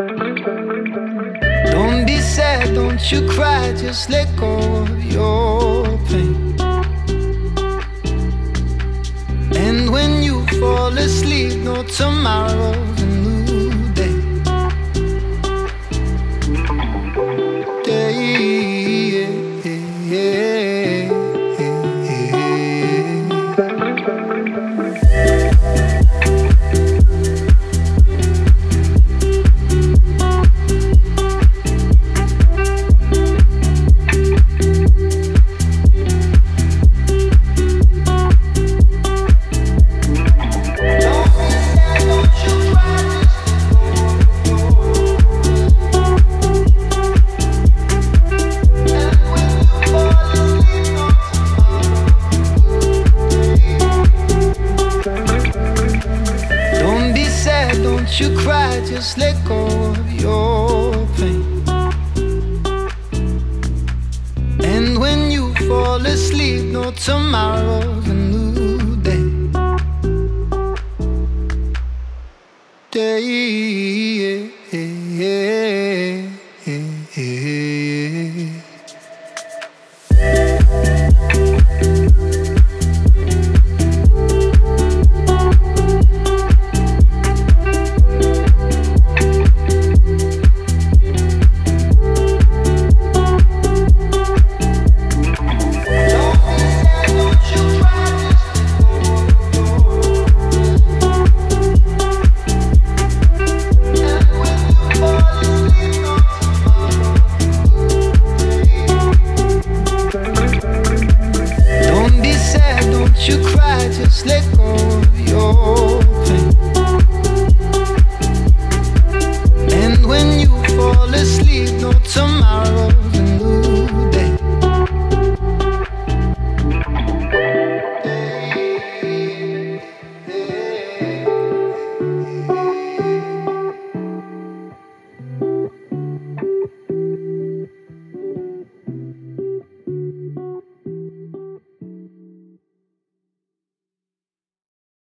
Don't be sad, don't you cry, just let go of your pain. And when you fall asleep, no tomorrow don't you cry, just let go of your pain. And when you fall asleep, no tomorrow's you cry, just let go of your pain. And when you fall asleep, no tomorrow.